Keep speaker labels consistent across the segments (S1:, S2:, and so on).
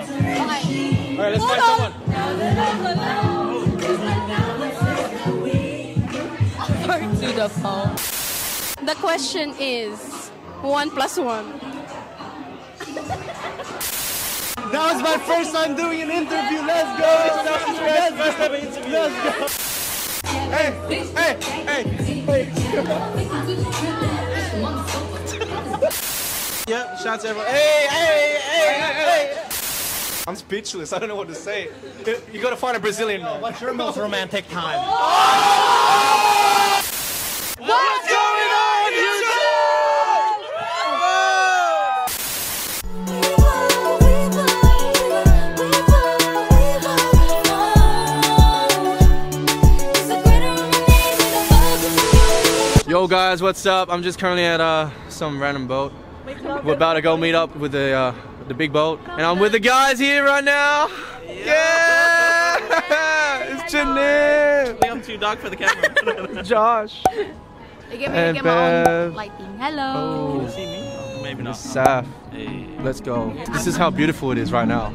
S1: Alright, let's find someone.
S2: to the phone. The question is one plus one.
S1: That was my first time doing an interview. Let's go. Let's go. Let's go. Hey, hey, hey, hey. yep, shout out to everyone. Hey, hey, hey, hey. I'm speechless. I don't know what to say. You gotta find a Brazilian.
S3: What's your most romantic time?
S1: What's going on, YouTube? Yo guys, what's up? I'm just currently at uh, some random boat. We're about to go meet up with the uh, the big boat, and I'm with the guys here right now. Yeah, it's Janine,
S3: I'm too dark for the camera.
S1: Josh,
S2: You give
S1: And
S2: me, give
S1: Bev.
S2: own lighting. Hello.
S1: oh,
S3: See me? Oh, maybe not.
S1: Saf.
S3: Hey.
S1: Let's go. This is how beautiful it is right now.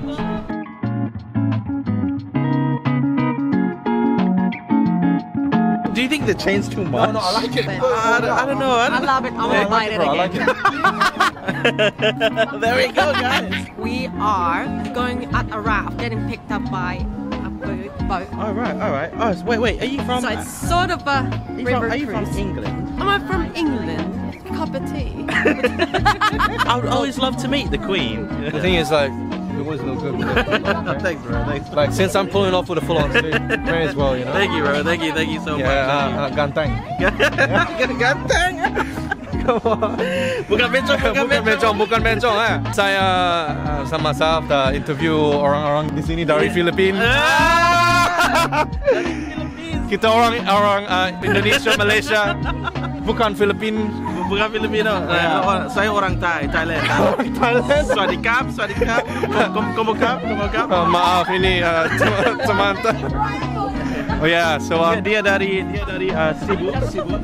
S3: Do you think the chain's too much?
S1: No, no, I like it.
S3: I, don't, I don't know. I,
S2: I
S3: don't
S2: love it. I want to buy it
S1: bro, I
S2: again.
S1: like it.
S3: there we go, guys.
S4: We are going at a raft, getting picked up by a boat. boat.
S3: All right, all right. Oh, so wait, wait. Are you from?
S4: So it's sort of a
S3: are you from,
S4: river
S3: are you from
S4: cruise.
S3: England?
S4: Am I from England? Cup of tea.
S3: I would always love to meet the Queen.
S1: The thing is, like, it was no good.
S3: Thanks, bro. Thanks.
S1: like, since I'm pulling off with a full-on suit, may as well, you know.
S3: Thank you, bro. Thank you. Thank you so
S1: Yeah,
S3: much.
S1: uh, uh, ganteng.
S3: Ganteng. Bukan bencong, bukan
S1: bukan bencong, bukan bencong eh. Saya uh, sama Saf uh, interview orang-orang di sini dari Filipina.
S3: Ah!
S1: Kita orang orang uh, Indonesia, Malaysia, bukan Filipin.
S3: Bukan Filipino. Saya orang- Saya orang Thai, Thailand.
S1: Thailand.
S3: Swadikap, swadikap. Kom kom kap, kom kap.
S1: Uh, maaf ini uh, teman Oh yeah, so uh,
S3: Dia, dia dari dia dari uh, Cebu, Cebu.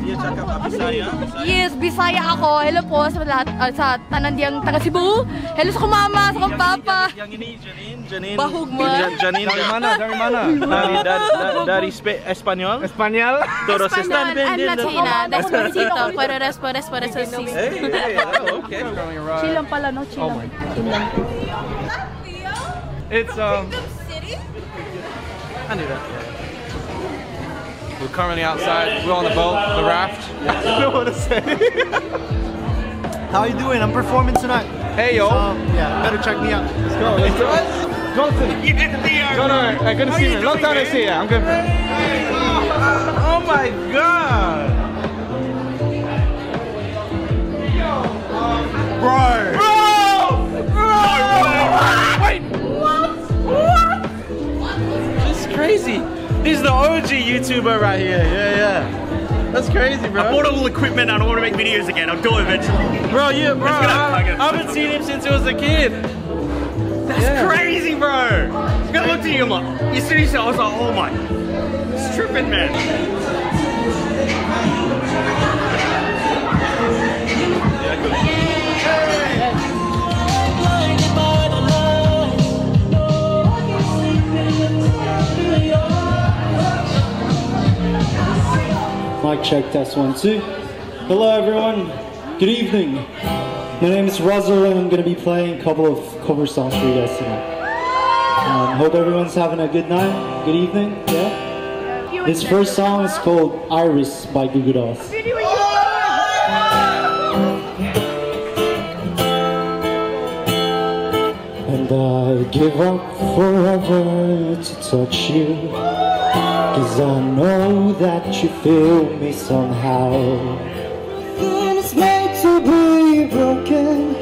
S3: Dia cakap apa saya?
S2: Yes, Bisaya ako. Hello po sa lahat ah, sa tanan diyang taga Cebu. Hello sa kumama, sa kong papa.
S3: Yang ini Janine, Janine.
S2: Bahug mo.
S3: Ja- Janine
S1: dari mana? Dari mana?
S3: Dari dari, dari, dari Spe- Espanyol.
S1: Espanyol.
S3: Todos están
S2: Español, I'm
S3: vendiendo.
S2: Latina. Despacito. Pero después, después,
S3: hey, oh, okay.
S2: Chill lang pala, no? Chill
S1: Oh my
S2: lang.
S1: It's um.
S3: I knew that.
S1: We're currently outside. We're on the boat, the raft. I don't know what to say.
S5: How you doing? I'm performing tonight.
S1: Hey yo.
S5: Um, yeah, better check me out.
S1: Let's go. Let's go. Johnson. John, uh, good to see you. Long time no see. Yeah, I'm good. Man.
S3: Oh my god! This is the OG YouTuber right here. Yeah, yeah. That's crazy, bro.
S6: I bought all the equipment and I want to make videos again. I'll do it eventually.
S3: Bro, yeah, bro. I, I haven't seen him since he was a kid.
S6: That's crazy, bro. I looked at you, I'm like, you see, I was like, oh my. It's tripping, man.
S5: Mic check, test one, two. Hello, everyone. Good evening. My name is Ruzell, and I'm going to be playing a couple of cover songs for you guys tonight. Um, hope everyone's having a good night, good evening. Yeah. This first song is called Iris by Goo Goo Dolls. And I give up forever to touch you. Cause I know that you feel me somehow. And it's made to be broken.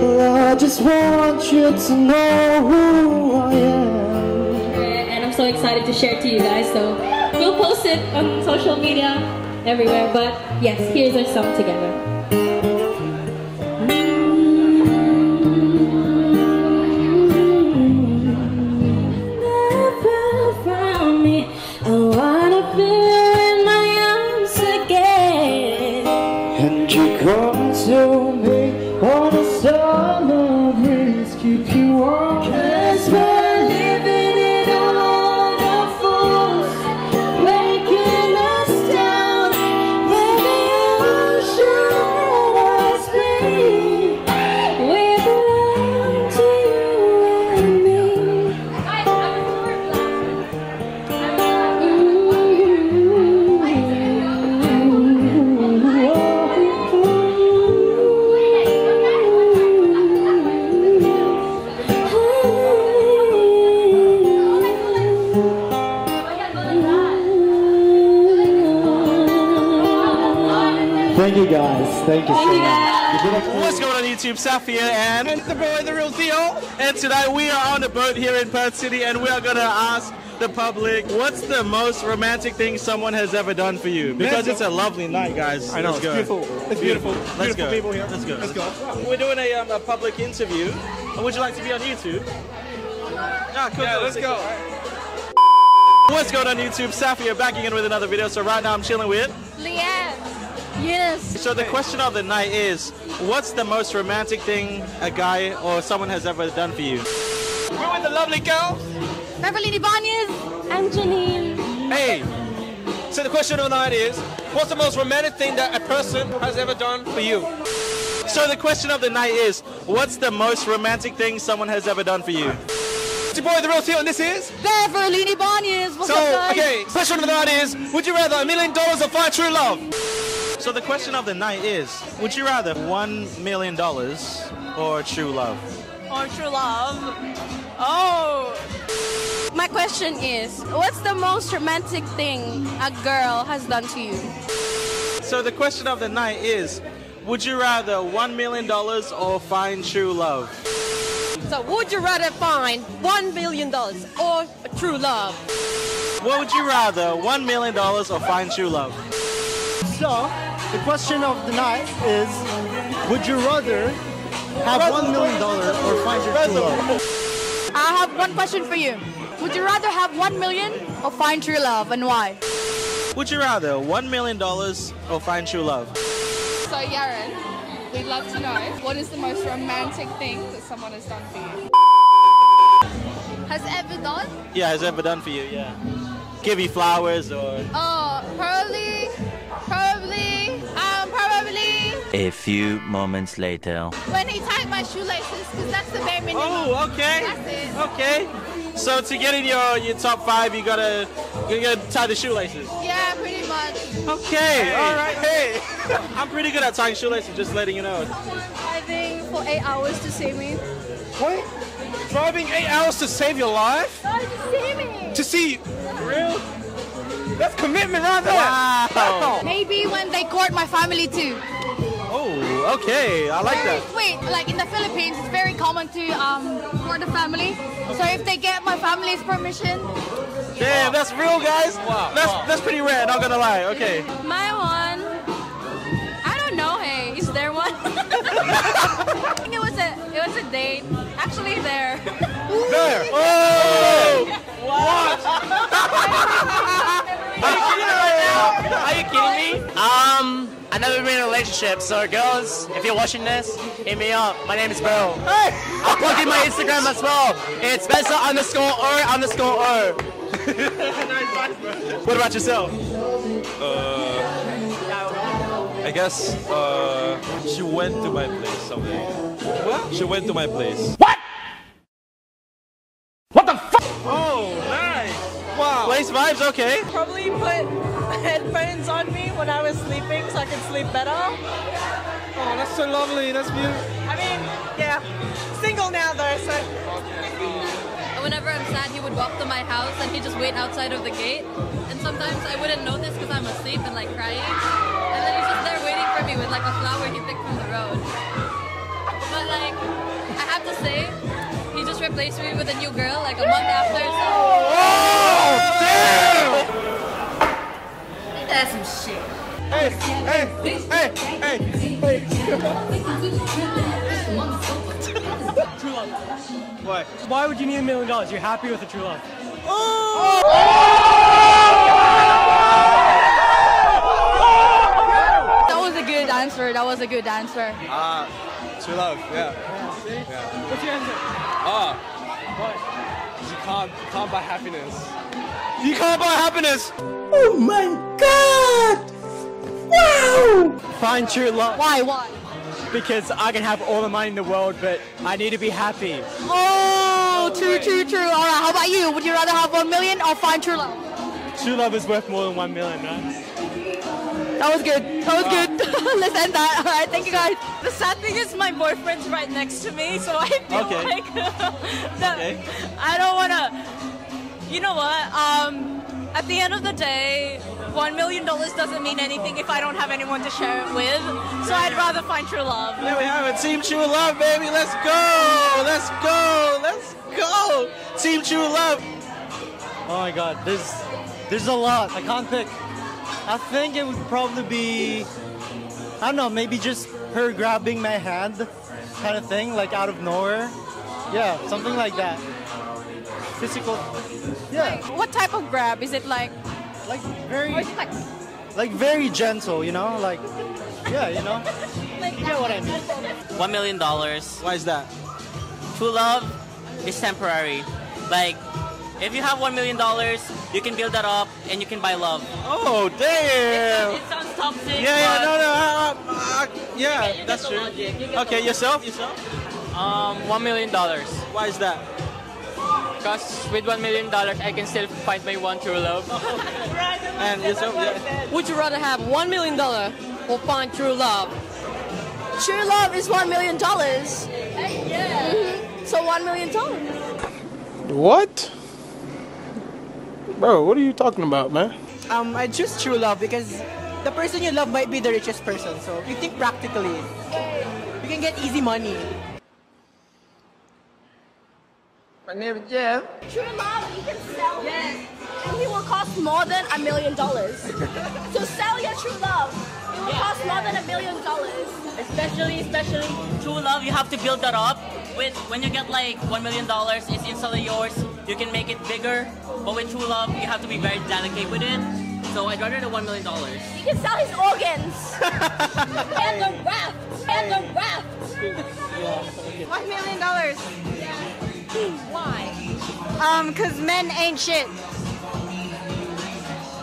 S5: Well, I just want you to know who I am.
S7: and I'm so excited to share it to you guys. So we'll post it on social media everywhere. But yes, here's our song together.
S5: Keep
S7: you want. Thank you guys. Thank you so much. You did a
S3: What's going on YouTube? Safia and, and the boy, the real Theo. And today we are on a boat here in Perth City and we are going to ask the public what's the most romantic thing someone has ever done for you? Because it's a lovely night, guys.
S8: I know,
S3: Let's
S8: it's
S3: go.
S8: beautiful. It's beautiful.
S3: Let's
S8: Beautiful
S3: go.
S8: people here.
S3: Let's go.
S8: Let's go.
S3: We're doing a, um, a public interview. Would you like to be on YouTube? Ah, cool.
S1: Yeah, let's go.
S3: What's going on YouTube? Safia back again with another video. So right now I'm chilling with.
S2: Leanne. Yes.
S3: So the question of the night is, what's the most romantic thing a guy or someone has ever done for you?
S1: We're with the lovely girls.
S2: Beverlin Ybanez.
S9: Angeline.
S1: Hey. So the question of the night is, what's the most romantic thing that a person has ever done for you?
S3: So the question of the night is, what's the most romantic thing someone has ever done for you?
S1: It's your boy, the real Theo, and this is.
S2: Beverlin Ybanez. What's
S1: So,
S2: up, guys?
S1: okay, question of the night is, would you rather a million dollars or find true love?
S3: So the question of the night is, would you rather one million dollars or true love?
S4: Or true love. Oh. My question is, what's the most romantic thing a girl has done to you?
S3: So the question of the night is, would you rather one million dollars or find true love?
S4: So, would you rather find one million dollars or true love?
S3: What would you rather, one million dollars or find true love?
S5: So, the question of the night is Would you rather have one million dollars or find your true love?
S2: I have one question for you. Would you rather have one million or find true love, and why?
S3: Would you rather one million dollars or find true love?
S10: So, Yaren, we'd love to know what is the most romantic thing that someone has done for you?
S2: Has ever done?
S3: Yeah, has ever done for you? Yeah. Give you flowers or
S2: Oh, probably, probably,
S11: A few moments later.
S2: when he tied my shoelaces, because that's the bare minimum.
S3: Oh, okay.
S2: That's it.
S3: Okay. So to get in your, your top five, you gotta you gotta tie the shoelaces.
S2: Yeah, pretty much.
S3: Okay. All right. Hey, I'm pretty good at tying shoelaces. Just letting you know.
S2: Driving for eight hours to see me.
S1: What? Driving eight hours to save your life?
S2: Oh, to see me.
S1: To see real? That's commitment right there.
S3: Wow.
S2: Maybe when they court my family too.
S3: Oh, okay. I like
S2: Very
S3: that.
S2: sweet. Like in the Philippines, it's very common to um court the family. So if they get my family's permission,
S3: Damn, that's real, guys.
S1: Wow,
S3: That's
S1: wow.
S3: that's pretty rare. Not gonna lie. Okay.
S4: My one. I don't know. Hey, is there one? I think it was a it was a date. Actually, there.
S1: There.
S3: Oh. What?
S11: Are you kidding me? Are you kidding me? Um, I've never been in a relationship, so girls, if you're watching this, hit me up. My name is Beryl.
S3: Hey.
S11: I'll plug in my Instagram as well. It's Spencer underscore O underscore O.
S3: What about yourself?
S8: Uh, I guess uh, she went to my place someday. What? She went to my place. What? What the fuck?
S3: Oh, nice. Wow. Place vibes. Okay.
S4: Probably put headphones on me when I was sleeping so I could sleep better.
S1: Oh, that's so lovely. That's beautiful.
S4: I mean, yeah, single now though, so.
S10: Whenever I'm sad, he would walk to my house and he'd just wait outside of the gate. And sometimes I wouldn't notice because I'm asleep and like crying. And then he's just there waiting for me with like a flower he picked from the road. But like, I have to say, he just replaced me with a new girl like a month after. So oh, that's some shit.
S1: Hey, hey, hey, hey,
S5: Why? Why would you need a million dollars? You're happy with a true love.
S2: that was a good answer. That was a good answer.
S1: Ah, true love. Yeah.
S8: What's your answer?
S1: Ah.
S8: What?
S1: You can't, can't buy happiness. You can't buy happiness!
S5: Oh my god! Wow! Find true love.
S2: Why? Why?
S5: Because I can have all the money in the world, but I need to be happy.
S2: Oh, true, true, true. All right, how about you? Would you rather have one million or find true love?
S5: True love is worth more than one million, right?
S2: That was good. That was good. Let's end that. All right, thank you guys.
S4: The sad thing is my boyfriend's right next to me, so I feel
S3: Okay.
S4: like that I don't want to. You know what? Um, at the end of the day, one million dollars doesn't mean anything if I don't have anyone to share it with. So I'd rather find true love.
S3: There we have it. Team True Love, baby. Let's go. Let's go. Let's go. Team True Love.
S5: Oh my god, there's there's a lot. I can't pick. I think it would probably be I don't know, maybe just her grabbing my hand kind of thing, like out of nowhere. Yeah, something like that. Physical. Yeah,
S4: What type of grab? Is it like?
S5: like very
S4: Or is it like?
S5: like very gentle, you know? Like yeah, you know? You get what I mean.
S11: One million dollars.
S3: Why is that?
S11: True love is temporary. Like, if you have one million dollars, you can build that up and you can buy love.
S3: Oh, damn.
S11: It sounds toxic.
S3: Yeah, yeah,
S11: but,
S3: no, no. Uh, uh, yeah,
S11: you get
S3: that's true.
S11: you
S3: Okay, yourself? Yourself?
S11: Um, one million dollars.
S3: Why is that?
S11: Cause with one million dollars, I can still find my one true love.
S3: And yourself? Yeah.
S4: Would you rather have one million dollar or find true love?
S2: True love is one million dollars. Yeah. So one million dollars.
S12: What? Bro, what are you talking about, man?
S13: Um, I choose true love because the person you love might be the richest person. So you think practically, you can get easy money.
S12: My name is Jeff.
S2: True love, you can sell it, and he will cost more than a million dollars. So sell your true love. It will cost more than a million dollars.
S11: Especially, especially true love, you have to build that up. With when you get like one million dollars, it's instantly yours. You can make it bigger. But with true love, you have to be very delicate with it. So I'd rather the one million dollars.
S2: You can sell his organs and the raft and the raft.
S4: One million dollars.
S2: Why?
S4: Um, cause men ain't shit.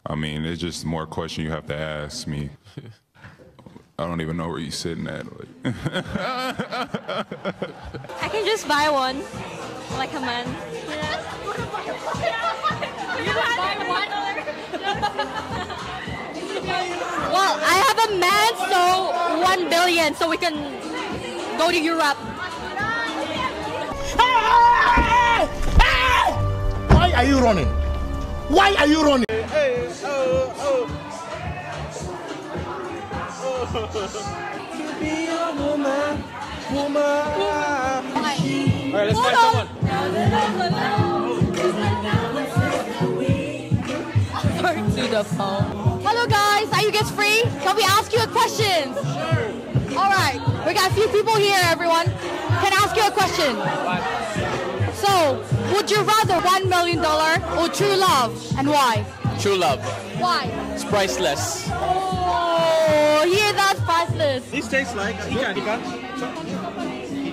S14: I mean, it's just more question you have to ask me. I don't even know where you're sitting at. Like.
S4: I can just buy one, like a man.
S2: Well, I have a man, so one billion, so we can go to Europe.
S15: Why are you running? Why are you running?
S3: Hey, oh, oh. To be a woman, woman.
S1: All right, let's find someone.
S2: to the phone. Hello guys, are you guys free? Can we ask you a question? Sure. All right, we got a few people here, everyone. Can I ask you a question? So, would you rather one million dollar or true love, and why?
S1: True love.
S2: Why?
S1: It's priceless.
S2: Oh, yeah, that's priceless.
S3: This tastes like ikan. Ikan.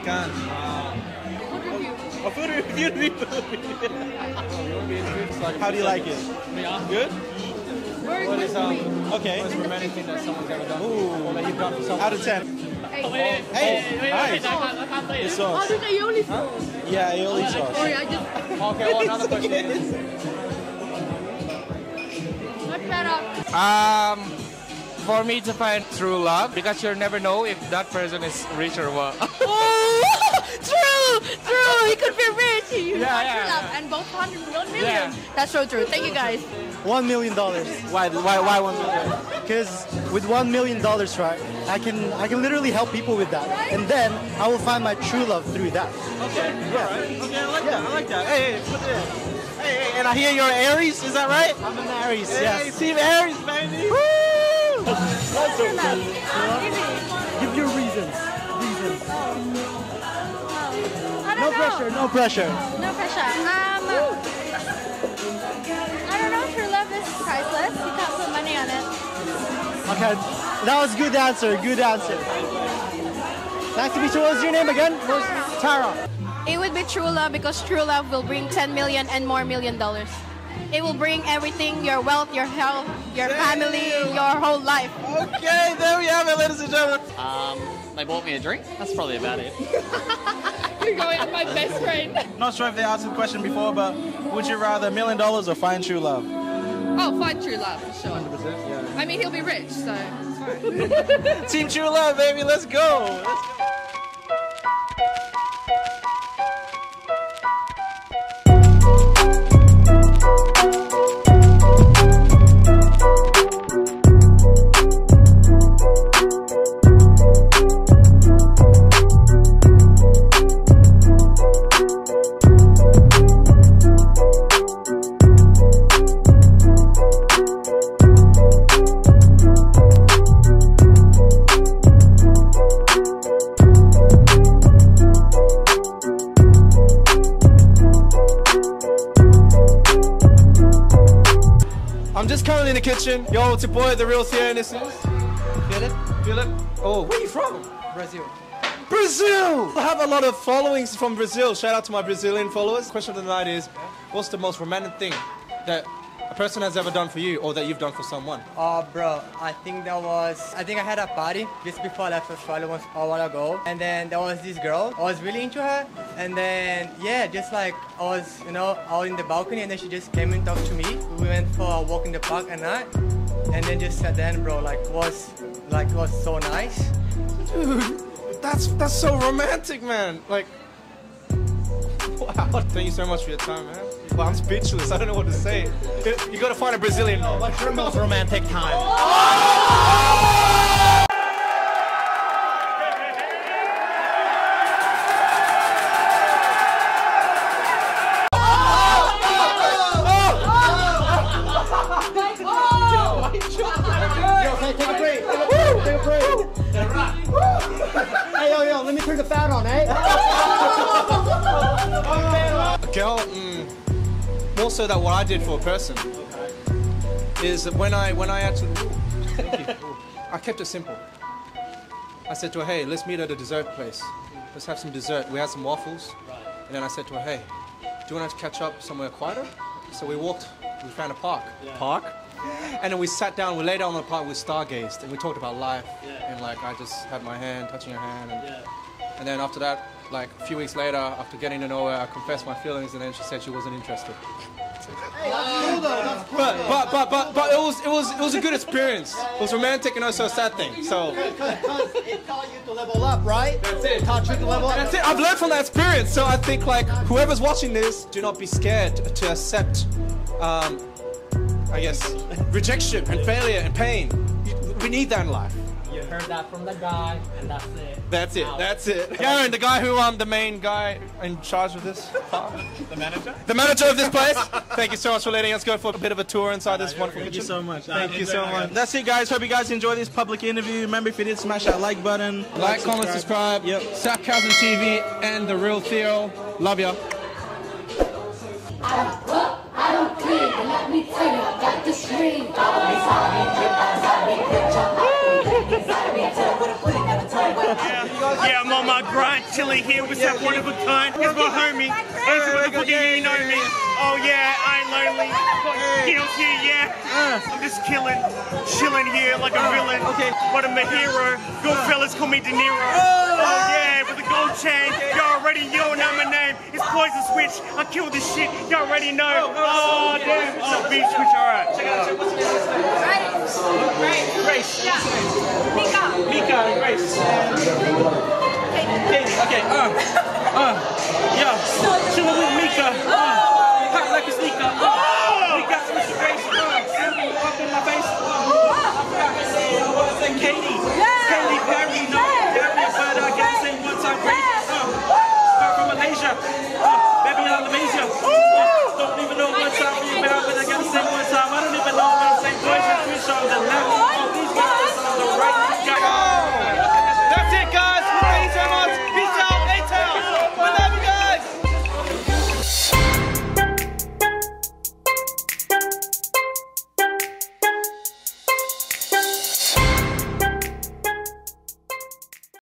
S3: Ikan. A food review. How do you like it? Good.
S1: What is um?
S3: Okay.
S1: Most romantic thing that someone's ever done? Or that you've done for someone?
S3: Out of ten.
S1: Hey,
S3: Hey, nice.
S1: Your
S3: Your sauce.
S2: did the aioli sauce?
S3: Yeah, aioli sauce.
S2: Sorry, I just
S1: Okay, well, another question.
S2: much better.
S12: Um, for me to find true love, because you'll never know if that person is rich or what.
S2: Oh, true, true. He could be rich. You
S12: Yeah, yeah,
S2: true love, and both hundred one million.
S12: Yeah.
S2: That's so true. Thank you guys.
S5: One million dollars.
S3: Why? Why? Why one million?
S5: Because with one million dollars, right, I can I can literally help people with that, and then I will find my true love through that.
S3: Okay. All right. Okay, I like that. I like that. Hey, hey, put it in. Hey, hey, and I hear you're Aries. Is that right?
S5: I'm an Aries.
S3: Hey,
S5: yes.
S3: Team Aries, baby. Woo! That's so cool.
S5: Give your reasons. Reasons.
S2: I
S5: No
S2: know.
S5: pressure. No pressure.
S2: No pressure. Um, I don't know. True love is priceless. You can't put money on it.
S5: Okay. That was good answer. Good answer. Nice to meet you. What was your name again? What was-
S13: Tara.
S16: It would be true love because true love will bring 10 million and more million dollars. It will bring everything your wealth, your health, your family, your whole life.
S3: Okay, there we have it, ladies and gentlemen.
S17: Um, they bought me a drink. That's probably about it.
S16: You're going with my best friend.
S3: Not sure if they asked the question before, but would you rather a million dollars or find true love?
S16: Oh, find true love for sure.
S3: 100%, yeah.
S16: I mean, he'll be rich, so.
S3: Team True Love, baby, let's go. Let's go.
S1: It's your boy, the real and Philip. Philip. Oh, where are you from?
S13: Brazil.
S1: Brazil! I have a lot of followings from Brazil. Shout out to my Brazilian followers. Question of the night is, what's the most romantic thing that a person has ever done for you or that you've done for someone?
S13: Oh, bro, I think that was. I think I had a party just before I left Australia once a while ago, and then there was this girl. I was really into her, and then yeah, just like I was, you know, out in the balcony, and then she just came and talked to me. We went for a walk in the park at night, and then just at the end, bro, like was like was so nice.
S1: Dude, that's that's so romantic, man. Like, wow. Thank you so much for your time, man. Well, I'm speechless. I don't know what to say. You, you gotta find a Brazilian.
S8: What's your most romantic time?
S13: Yo,
S1: so that what I did for a person is that when I when I actually. I kept it simple. I said to her, hey, let's meet at a dessert place. Let's have some dessert. We had some waffles, and then I said to her, hey, do you want to catch up somewhere quieter? So we walked. We found a park. Park. And then we sat down. We lay down on the park. We stargazed, and we talked about life. And like I just had my hand touching her hand, and and then after that, like a few weeks later, after getting to know her, I confessed my feelings, and then she said she wasn't interested. But but but but but it was it was it was a good experience. It was romantic and also a sad thing. So
S13: Because it taught you to level up, right? That's it. Taught you to level up.
S1: that's it. I've learned from that experience. So I think like whoever's watching this, do not be scared to accept, um, I guess, rejection and failure and pain. We need that in life.
S11: You heard that from the guy, and that's it.
S1: That's it. That's it. Garen, the guy who um the main guy in charge of this.
S3: The manager?
S1: The manager of this place. Thank you so much for letting us go for a bit of a tour inside this wonderful
S3: Thank you so much.
S1: Thank you so much.
S3: That's it, guys. Hope you guys enjoy this public interview. Remember, if you did, smash that like button.
S1: Like, comment, subscribe. Yep. SafKassim TV and the real Theo. Love ya.
S18: I don't clean, let me tell you, I got the stream.
S8: Yeah, I'm on my grind, chilling here with some one of a kind. It's my homie. Those who the fuck you know me. Oh yeah, I ain't lonely. Heels here, yeah. I'm just killing, chilling here like a villain. Okay. But I'm a hero. Good fellas call me De Niro. Oh, oh yeah, with a gold chain. Y'all already know my name. It's Poison Switch. I kill this shit. Y'all already know. Oh damn. It's a beat switch. Alright. Check out. Check- What's your name? Grace. Grace. Yeah. Mika. Mika and Grace. Okay, okay, uh, uh, yeah, chillin' with Mika, uh,